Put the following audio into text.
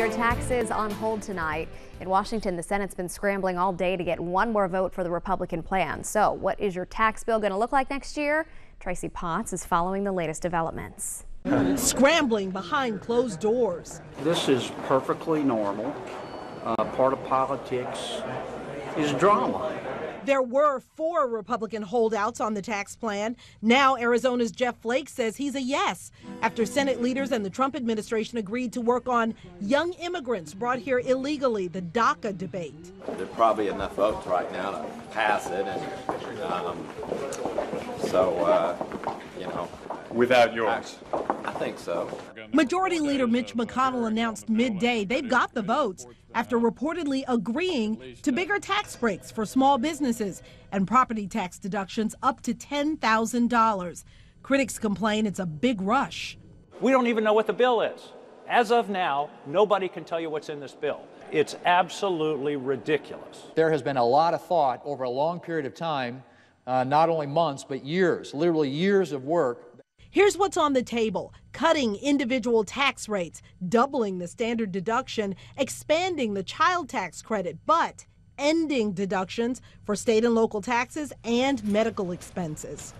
Your taxes on hold tonight. In Washington, the Senate's been scrambling all day to get one more vote for the Republican plan. So, what is your tax bill going to look like next year? Tracy Potts is following the latest developments. Scrambling behind closed doors. This is perfectly normal. Uh, part of politics is drama. There were four Republican holdouts on the tax plan. Now, Arizona's Jeff Flake says he's a yes after Senate leaders and the Trump administration agreed to work on young immigrants brought here illegally, the DACA debate. There's probably enough votes right now to pass it, and um, so, uh, you know. Without yours. I, I think so. Majority Leader Mitch McConnell announced midday they've got the votes after reportedly agreeing to bigger tax breaks for small businesses and property tax deductions up to $10,000. Critics complain it's a big rush. We don't even know what the bill is. As of now, nobody can tell you what's in this bill. It's absolutely ridiculous. There has been a lot of thought over a long period of time, uh, not only months, but years, literally years of work Here's what's on the table cutting individual tax rates, doubling the standard deduction, expanding the child tax credit, but ending deductions for state and local taxes and medical expenses.